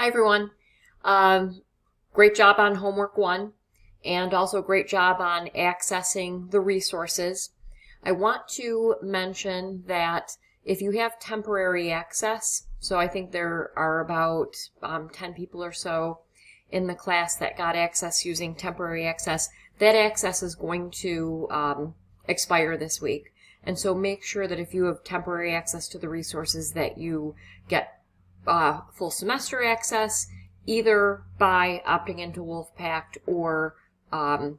Hi everyone. Um, great job on homework one and also great job on accessing the resources. I want to mention that if you have temporary access, so I think there are about um, 10 people or so in the class that got access using temporary access, that access is going to um, expire this week. And so make sure that if you have temporary access to the resources that you get uh, full semester access either by opting into Wolfpack or um,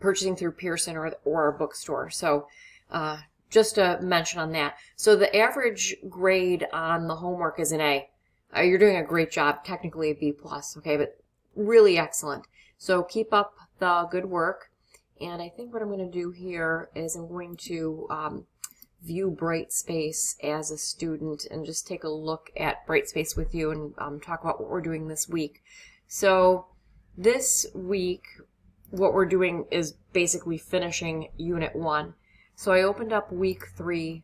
purchasing through Pearson or, or a bookstore. So uh, just a mention on that. So the average grade on the homework is an A. Uh, you're doing a great job, technically a B plus, okay, but really excellent. So keep up the good work. And I think what I'm going to do here is I'm going to um, view Brightspace as a student and just take a look at Brightspace with you and um, talk about what we're doing this week. So this week, what we're doing is basically finishing Unit 1. So I opened up week 3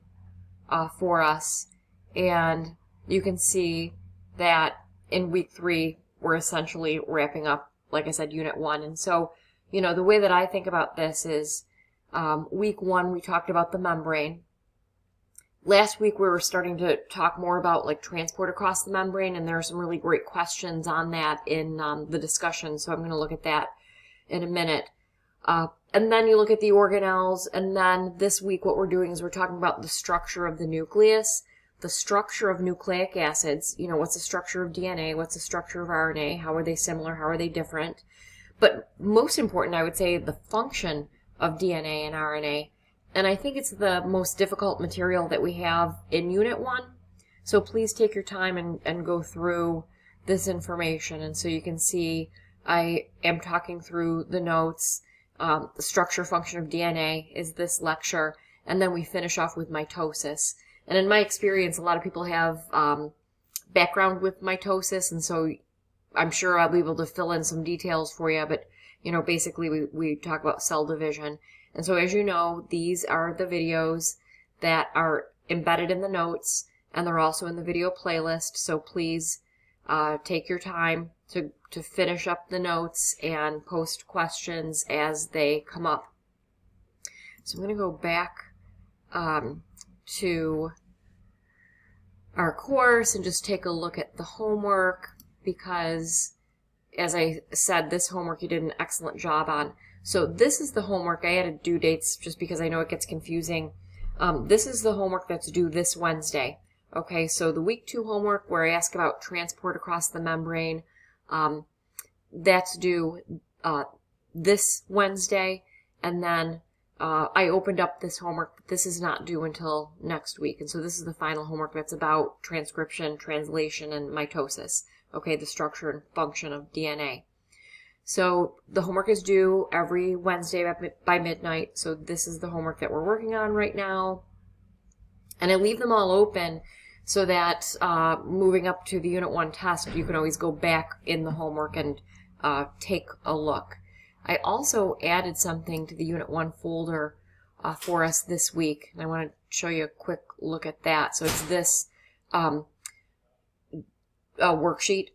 uh, for us, and you can see that in week 3, we're essentially wrapping up, like I said, Unit 1. And so, you know, the way that I think about this is um, week 1, we talked about the membrane last week we were starting to talk more about like transport across the membrane and there are some really great questions on that in um, the discussion so i'm going to look at that in a minute. Uh, and then you look at the organelles and then this week what we're doing is we're talking about the structure of the nucleus the structure of nucleic acids you know what's the structure of dna what's the structure of rna how are they similar how are they different? But most important i would say the function of dna and rna and I think it's the most difficult material that we have in Unit 1. So please take your time and, and go through this information. And so you can see I am talking through the notes. Um, the structure function of DNA is this lecture. And then we finish off with mitosis. And in my experience, a lot of people have um, background with mitosis. And so I'm sure I'll be able to fill in some details for you. But, you know, basically we, we talk about cell division. And so as you know, these are the videos that are embedded in the notes and they're also in the video playlist. So please uh, take your time to, to finish up the notes and post questions as they come up. So I'm going to go back um, to our course and just take a look at the homework because as I said, this homework you did an excellent job on. So this is the homework. I added due dates just because I know it gets confusing. Um, this is the homework that's due this Wednesday. Okay, so the week two homework where I ask about transport across the membrane, um, that's due uh, this Wednesday. And then uh, I opened up this homework, but this is not due until next week. And so this is the final homework that's about transcription, translation, and mitosis. Okay, the structure and function of DNA. So the homework is due every Wednesday by midnight. So this is the homework that we're working on right now. And I leave them all open so that uh, moving up to the Unit 1 test, you can always go back in the homework and uh, take a look. I also added something to the Unit 1 folder uh, for us this week. And I want to show you a quick look at that. So it's this um, worksheet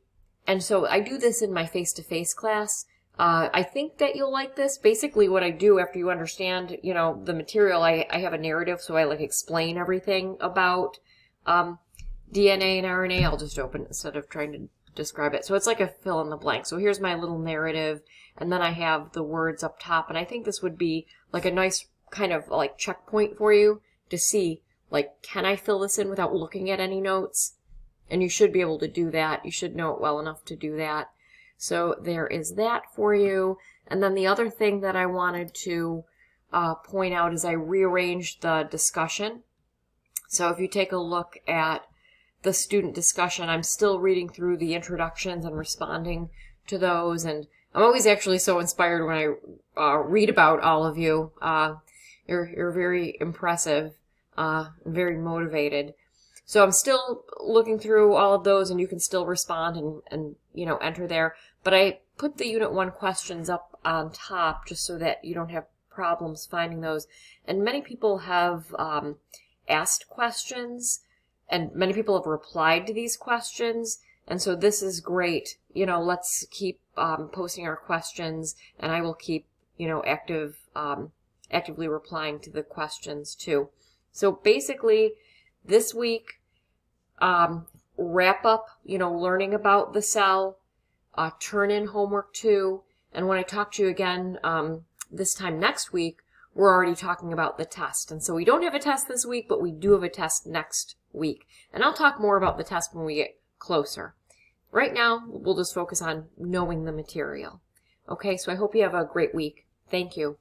and so I do this in my face-to-face class. Uh, I think that you'll like this. Basically what I do after you understand, you know, the material, I, I have a narrative, so I like explain everything about um, DNA and RNA. I'll just open instead of trying to describe it. So it's like a fill in the blank. So here's my little narrative, and then I have the words up top. And I think this would be like a nice kind of like checkpoint for you to see, like, can I fill this in without looking at any notes? And you should be able to do that. You should know it well enough to do that. So there is that for you. And then the other thing that I wanted to uh, point out is I rearranged the discussion. So if you take a look at the student discussion, I'm still reading through the introductions and responding to those. And I'm always actually so inspired when I uh, read about all of you. Uh, you're, you're very impressive, uh, very motivated. So I'm still looking through all of those and you can still respond and, and, you know, enter there. But I put the Unit 1 questions up on top just so that you don't have problems finding those. And many people have um, asked questions and many people have replied to these questions. And so this is great. You know, let's keep um, posting our questions and I will keep, you know, active, um, actively replying to the questions too. So basically this week, um, wrap up, you know, learning about the cell, uh, turn in homework two. And when I talk to you again, um, this time next week, we're already talking about the test. And so we don't have a test this week, but we do have a test next week. And I'll talk more about the test when we get closer. Right now, we'll just focus on knowing the material. Okay, so I hope you have a great week. Thank you.